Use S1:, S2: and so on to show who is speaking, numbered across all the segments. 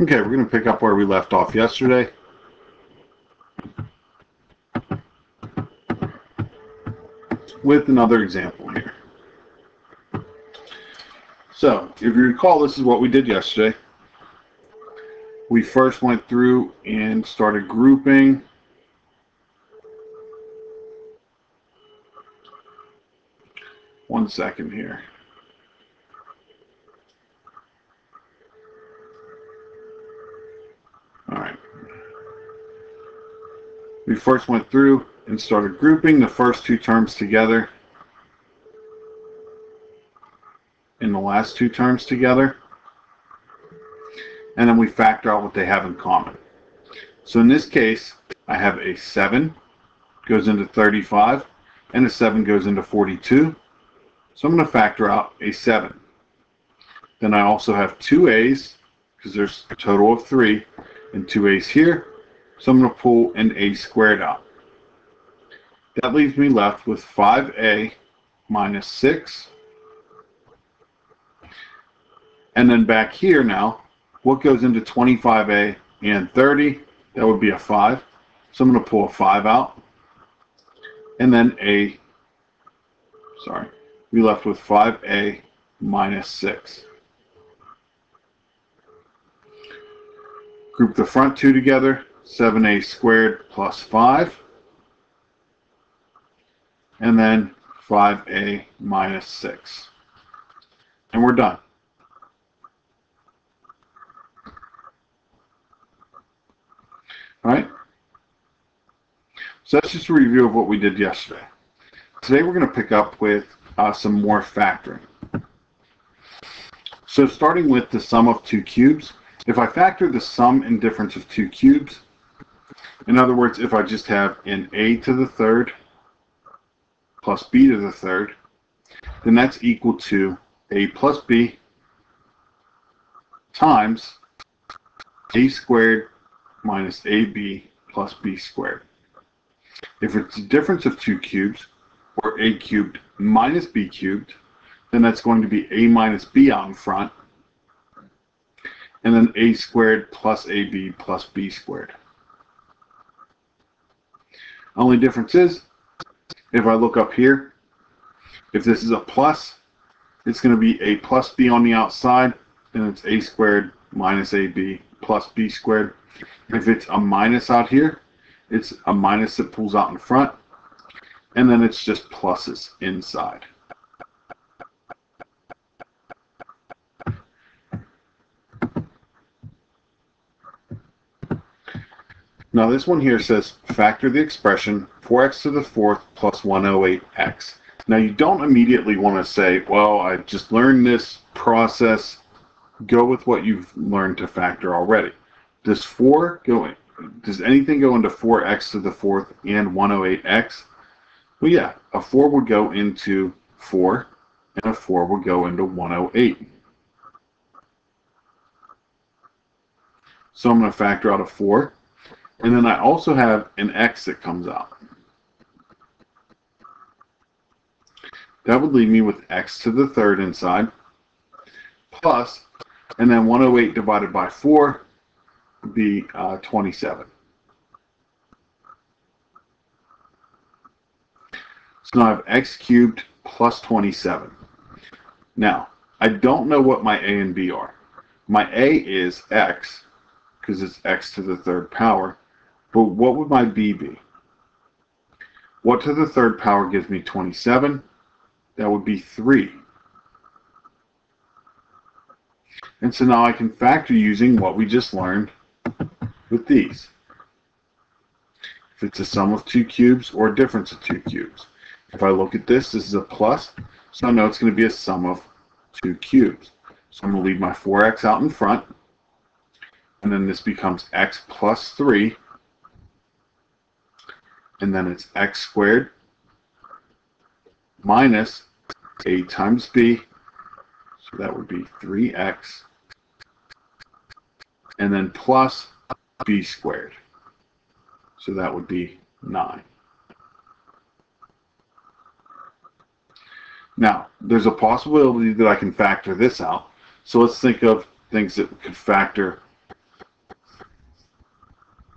S1: Okay, we're going to pick up where we left off yesterday. With another example here. So, if you recall, this is what we did yesterday. We first went through and started grouping one second here. We first went through and started grouping the first two terms together and the last two terms together. And then we factor out what they have in common. So in this case, I have a 7 goes into 35 and a 7 goes into 42. So I'm going to factor out a 7. Then I also have two A's because there's a total of 3 and two A's here. So I'm going to pull an A squared out. That leaves me left with 5A minus 6. And then back here now, what goes into 25A and 30? That would be a 5. So I'm going to pull a 5 out. And then a, sorry, we left with 5A minus 6. Group the front two together, 7a squared plus 5. And then 5a minus 6. And we're done. All right? So that's just a review of what we did yesterday. Today we're going to pick up with uh, some more factoring. So starting with the sum of two cubes, if I factor the sum and difference of two cubes, in other words, if I just have an a to the third plus b to the third, then that's equal to a plus b times a squared minus ab plus b squared. If it's a difference of two cubes, or a cubed minus b cubed, then that's going to be a minus b in front, and then a squared plus ab plus b squared. Only difference is, if I look up here, if this is a plus, it's going to be a plus b on the outside, and it's a squared minus ab plus b squared. If it's a minus out here, it's a minus that pulls out in front, and then it's just pluses inside. Now this one here says factor the expression 4x to the fourth plus 108x. Now you don't immediately want to say, well, I just learned this process. Go with what you've learned to factor already. Does 4 go in? Does anything go into 4x to the fourth and 108x? Well, yeah, a 4 would go into 4, and a 4 would go into 108. So I'm going to factor out a 4. And then I also have an x that comes out. That would leave me with x to the third inside, plus, and then 108 divided by 4 would be uh, 27. So now I have x cubed plus 27. Now, I don't know what my a and b are. My a is x, because it's x to the third power. But what would my b be? What to the third power gives me 27? That would be 3. And so now I can factor using what we just learned with these. If it's a sum of two cubes or a difference of two cubes. If I look at this, this is a plus, so I know it's going to be a sum of two cubes. So I'm going to leave my 4x out in front, and then this becomes x plus 3, and then it's x squared minus a times b, so that would be 3x, and then plus b squared, so that would be 9. Now, there's a possibility that I can factor this out. So let's think of things that could factor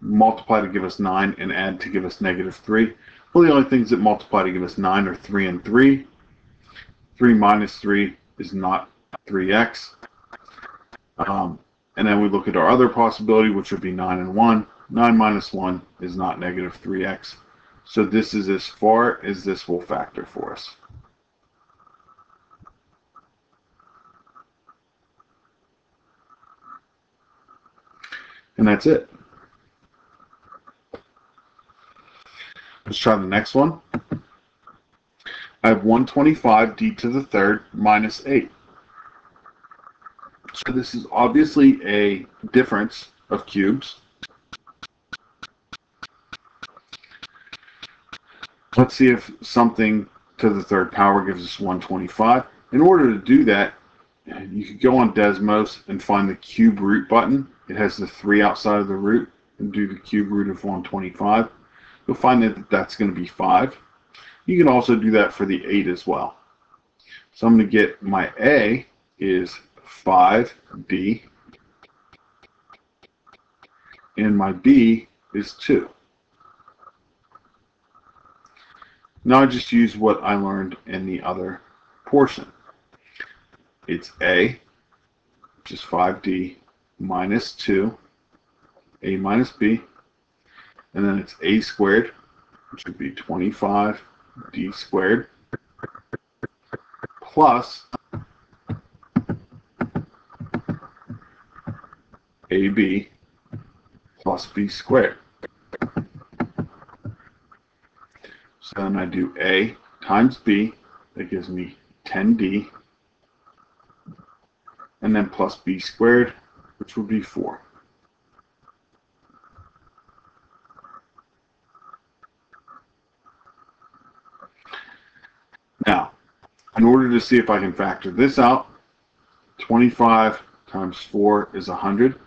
S1: multiply to give us 9, and add to give us negative 3? Well, the only things that multiply to give us 9 are 3 and 3. 3 minus 3 is not 3x. Um, and then we look at our other possibility, which would be 9 and 1. 9 minus 1 is not negative 3x. So this is as far as this will factor for us. And that's it. Try the next one. I have 125 d to the third minus 8. So this is obviously a difference of cubes. Let's see if something to the third power gives us 125. In order to do that, you could go on Desmos and find the cube root button. It has the 3 outside of the root and do the cube root of 125. You'll find that that's going to be 5. You can also do that for the 8 as well. So I'm going to get my A is 5D and my B is 2. Now I just use what I learned in the other portion. It's A, which is 5D, minus 2, A minus B, and then it's A squared, which would be 25D squared, plus AB plus B squared. So then I do A times B, that gives me 10D, and then plus B squared, which would be 4. Now, in order to see if I can factor this out, 25 times 4 is 100.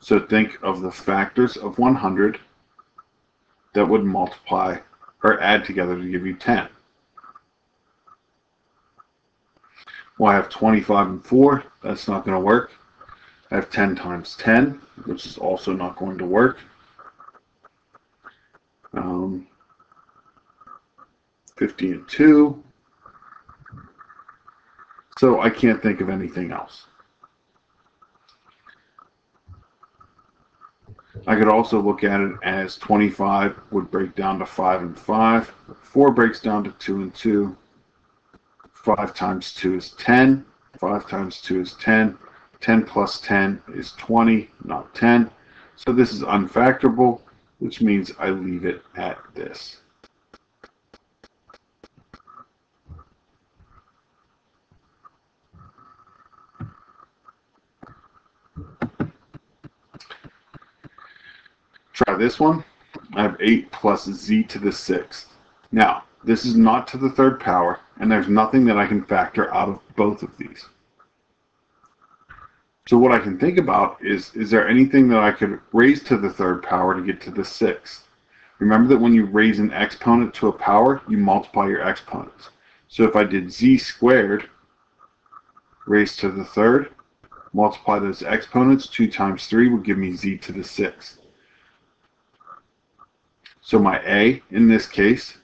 S1: So think of the factors of 100 that would multiply or add together to give you 10. Well, I have 25 and 4. That's not going to work. I have 10 times 10, which is also not going to work. Um, 50 and 2. So I can't think of anything else. I could also look at it as 25 would break down to 5 and 5. 4 breaks down to 2 and 2. 5 times 2 is 10. 5 times 2 is 10. 10 plus 10 is 20, not 10. So this is unfactorable, which means I leave it at this. Try this one. I have 8 plus z to the 6th. Now, this is not to the third power, and there's nothing that I can factor out of both of these. So what I can think about is, is there anything that I could raise to the third power to get to the sixth? Remember that when you raise an exponent to a power, you multiply your exponents. So if I did z squared raised to the third, multiply those exponents, 2 times 3 would give me z to the sixth. So my a in this case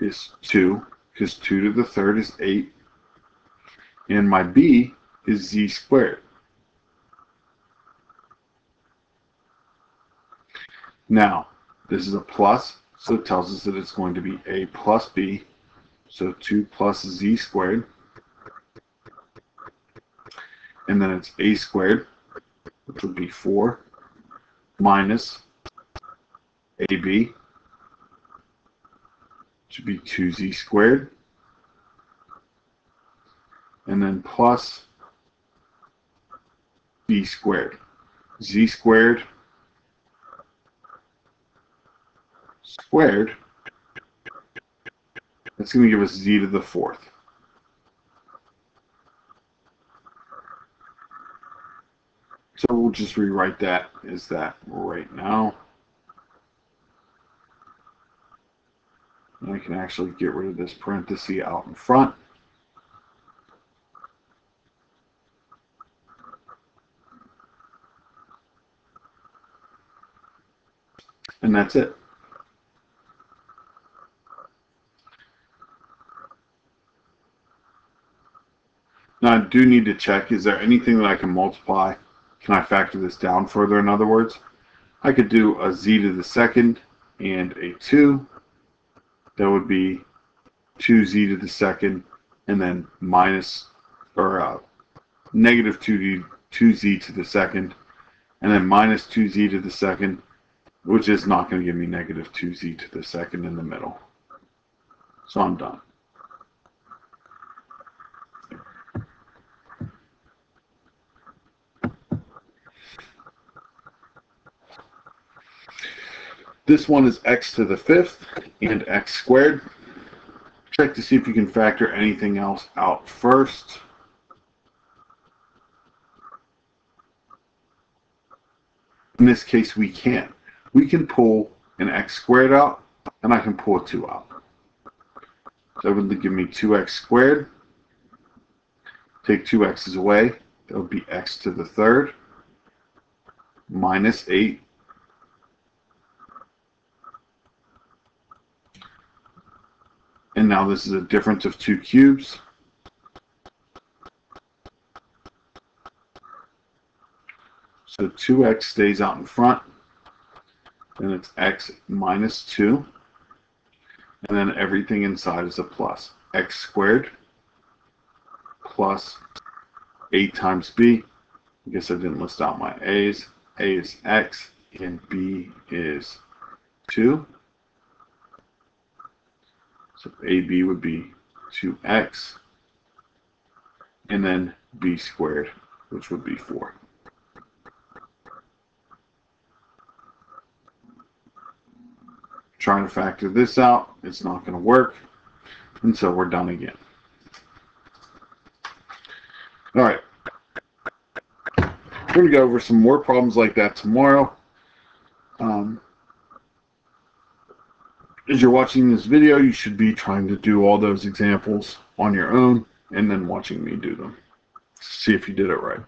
S1: is 2, because 2 to the third is 8. And my b is z squared. Now, this is a plus, so it tells us that it's going to be a plus b, so 2 plus z squared. And then it's a squared, which would be 4, minus ab, which would be 2z squared and then plus b squared. z squared squared, that's going to give us z to the fourth. So we'll just rewrite that as that right now. I can actually get rid of this parenthesis out in front. And that's it. Now I do need to check, is there anything that I can multiply? Can I factor this down further in other words? I could do a z to the second and a 2. That would be 2z to the second and then minus or uh, negative 2d, 2z to the second and then minus 2z to the second which is not going to give me negative 2z to the second in the middle. So I'm done. This one is x to the fifth and x squared. Check to see if you can factor anything else out first. In this case, we can't. We can pull an x squared out, and I can pull a 2 out. That would give me 2x squared. Take two x's away. That would be x to the third minus 8 And now this is a difference of two cubes. So 2x stays out in front. Then it's x minus 2. And then everything inside is a plus. x squared plus 8 times b. I guess I didn't list out my a's. a is x and b is 2. So AB would be 2x, and then b squared, which would be 4. Trying to factor this out, it's not going to work, and so we're done again. All right. We're going to go over some more problems like that tomorrow. Um, as you're watching this video, you should be trying to do all those examples on your own and then watching me do them. See if you did it right.